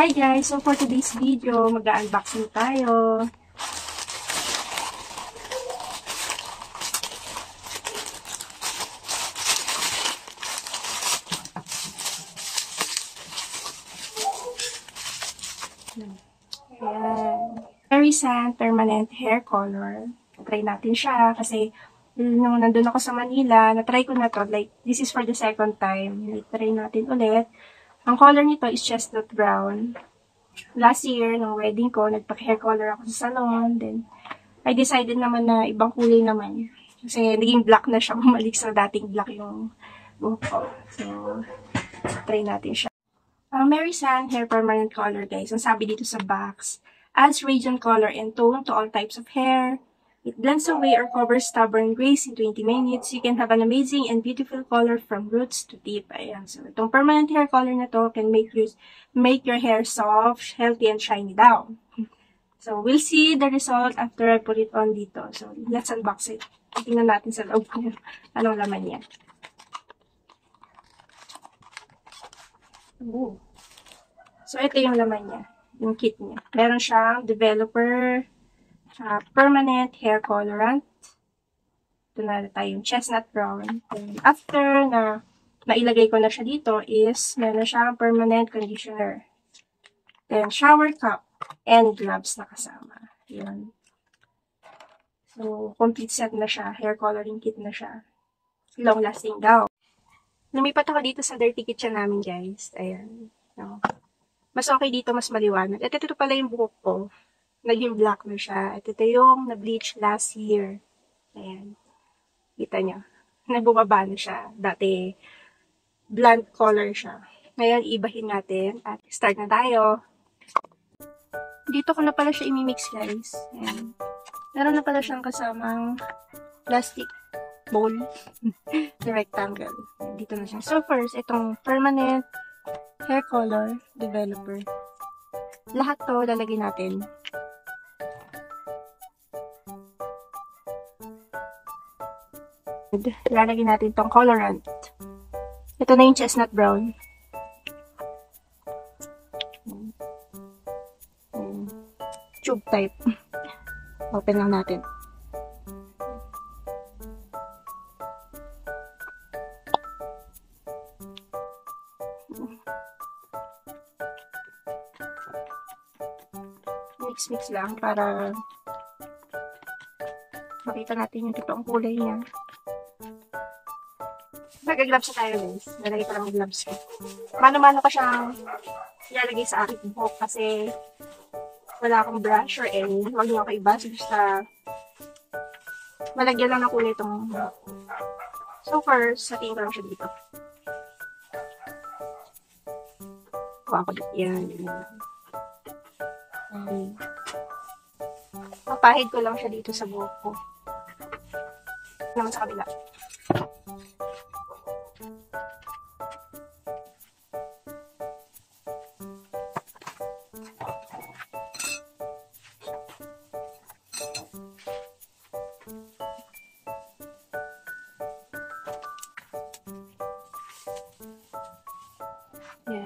Hi guys! So for today's video, mag-unboxing tayo. Ayan. Very Sand Permanent Hair Color. Try natin siya kasi nung nandun ako sa Manila, na-try ko na to. Like, this is for the second time. try natin ulit. Ang color nito is chestnut brown. Last year, nung wedding ko, nagpa-hair color ako sa salon. Then, I decided naman na ibang kulay naman. Kasi naging black na siya. Bumalik sa dating black yung buhok ko. So, try natin siya. Uh, Mary San Hair Permanent Color, guys. Ang sabi dito sa box, adds radiant color and tone to all types of hair. It blends away or covers stubborn grays in 20 minutes. You can have an amazing and beautiful color from roots to tip. Ayan. So, itong permanent hair color na to can make you make your hair soft, healthy, and shiny down. So, we'll see the result after I put it on dito. So, let's unbox it. Tingnan natin sa loob kung anong laman niya. Ooh. So, ito yung laman niya. Yung kit niya. Meron siyang developer uh, permanent hair colorant. Ito na tayo yung chestnut brown. And after na nailagay ko na siya dito is meron siyang permanent conditioner. Then, shower cup and gloves na kasama. Yun. So, complete set na siya. Hair coloring kit na siya. Long lasting daw. Lumipat ako dito sa dirty kitchen namin, guys. Ayan. No. Mas okay dito, mas maliwanag. At ito pala yung buhok ko. Naging black na siya. At ito yung na-bleach last year. Ayan. Kita niyo. Nagbubaba na siya. Dati, blonde color siya. Ngayon, ibahin natin. At start na tayo. Dito ko na pala siya imimix, guys. Ayan. Meron na pala siyang kasamang plastic bowl na rectangle. Dito na siya. So first, itong permanent hair color developer. Lahat to lalagay natin. Lalagay natin tong colorant. Ito na yung chestnut brown. Tube type. Open lang natin. mix-mix lang para makita natin yung totoong kulay niya. Nag-gloves na tayo guys. Nalagay ko lang yung gloves ko. Mano-mano ko siyang ilalagay sa aking buhok kasi wala akong brush or any. Huwag niyo ako iba. So, basta malagyan lang ng kulay itong. So first, satiin ko lang siya dito. Kuha ko dito. Yan. Um, papahid ko lang siya dito sa buhok ko. Naman sa kabila.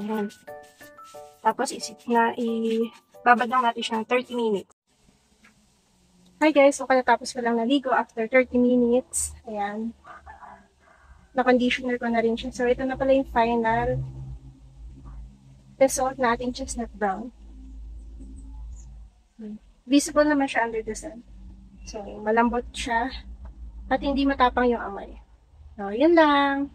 Yan. Tapos, isip na i babad lang natin siya 30 minutes. Hi guys, so katatapos ko lang naligo after 30 minutes. Ayan. Na-conditioner ko na rin siya. So, ito na pala yung final result natin chestnut brown. Visible naman siya under the sun. So, malambot siya. At hindi matapang yung amoy. So, yun lang.